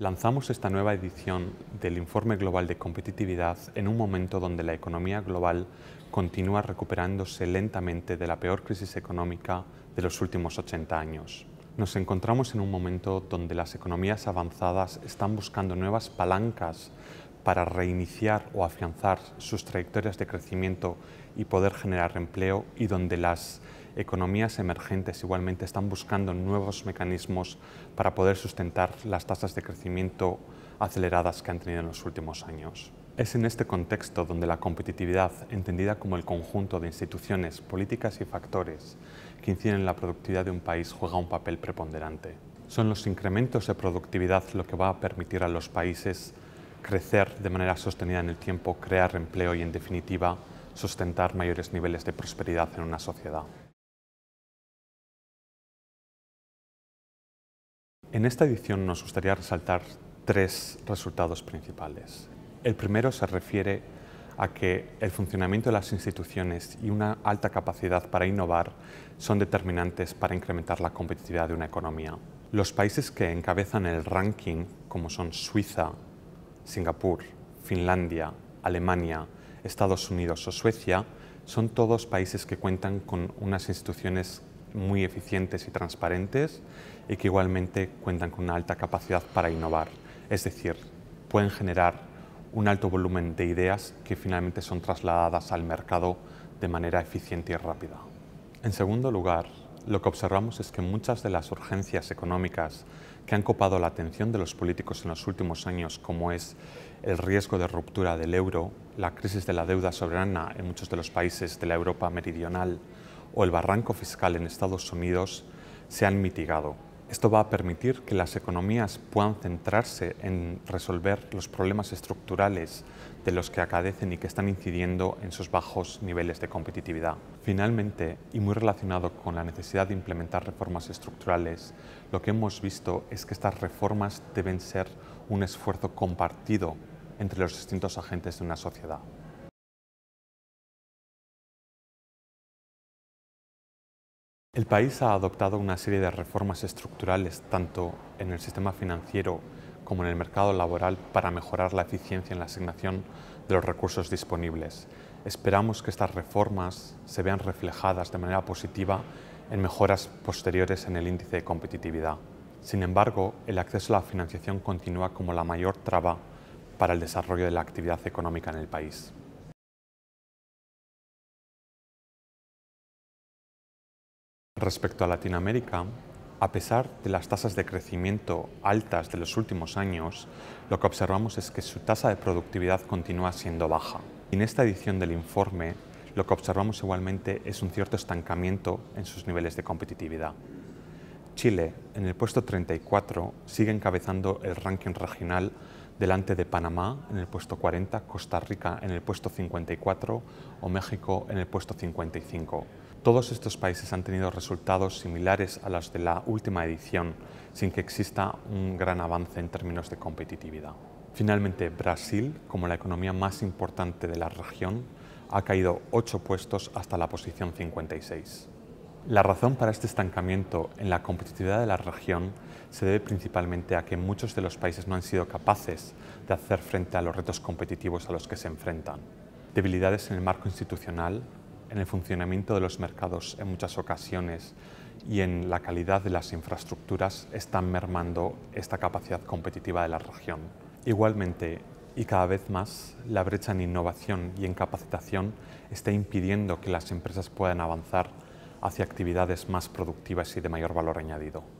Lanzamos esta nueva edición del Informe Global de Competitividad en un momento donde la economía global continúa recuperándose lentamente de la peor crisis económica de los últimos 80 años. Nos encontramos en un momento donde las economías avanzadas están buscando nuevas palancas para reiniciar o afianzar sus trayectorias de crecimiento y poder generar empleo y donde las economías emergentes igualmente están buscando nuevos mecanismos para poder sustentar las tasas de crecimiento aceleradas que han tenido en los últimos años. Es en este contexto donde la competitividad, entendida como el conjunto de instituciones, políticas y factores que inciden en la productividad de un país, juega un papel preponderante. Son los incrementos de productividad lo que va a permitir a los países crecer de manera sostenida en el tiempo, crear empleo y, en definitiva, sustentar mayores niveles de prosperidad en una sociedad. En esta edición nos gustaría resaltar tres resultados principales. El primero se refiere a que el funcionamiento de las instituciones y una alta capacidad para innovar son determinantes para incrementar la competitividad de una economía. Los países que encabezan el ranking, como son Suiza, Singapur, Finlandia, Alemania, Estados Unidos o Suecia, son todos países que cuentan con unas instituciones muy eficientes y transparentes y que igualmente cuentan con una alta capacidad para innovar. Es decir, pueden generar un alto volumen de ideas que finalmente son trasladadas al mercado de manera eficiente y rápida. En segundo lugar, lo que observamos es que muchas de las urgencias económicas que han copado la atención de los políticos en los últimos años, como es el riesgo de ruptura del euro, la crisis de la deuda soberana en muchos de los países de la Europa meridional o el barranco fiscal en Estados Unidos, se han mitigado. Esto va a permitir que las economías puedan centrarse en resolver los problemas estructurales de los que acadecen y que están incidiendo en sus bajos niveles de competitividad. Finalmente, y muy relacionado con la necesidad de implementar reformas estructurales, lo que hemos visto es que estas reformas deben ser un esfuerzo compartido entre los distintos agentes de una sociedad. El país ha adoptado una serie de reformas estructurales tanto en el sistema financiero como en el mercado laboral para mejorar la eficiencia en la asignación de los recursos disponibles. Esperamos que estas reformas se vean reflejadas de manera positiva en mejoras posteriores en el índice de competitividad. Sin embargo, el acceso a la financiación continúa como la mayor traba para el desarrollo de la actividad económica en el país. Respecto a Latinoamérica, a pesar de las tasas de crecimiento altas de los últimos años, lo que observamos es que su tasa de productividad continúa siendo baja. En esta edición del informe, lo que observamos igualmente es un cierto estancamiento en sus niveles de competitividad. Chile, en el puesto 34, sigue encabezando el ranking regional delante de Panamá en el puesto 40, Costa Rica en el puesto 54 o México en el puesto 55. Todos estos países han tenido resultados similares a los de la última edición, sin que exista un gran avance en términos de competitividad. Finalmente, Brasil, como la economía más importante de la región, ha caído ocho puestos hasta la posición 56. La razón para este estancamiento en la competitividad de la región se debe principalmente a que muchos de los países no han sido capaces de hacer frente a los retos competitivos a los que se enfrentan. Debilidades en el marco institucional, en el funcionamiento de los mercados en muchas ocasiones y en la calidad de las infraestructuras están mermando esta capacidad competitiva de la región. Igualmente, y cada vez más, la brecha en innovación y en capacitación está impidiendo que las empresas puedan avanzar hacia actividades más productivas y de mayor valor añadido.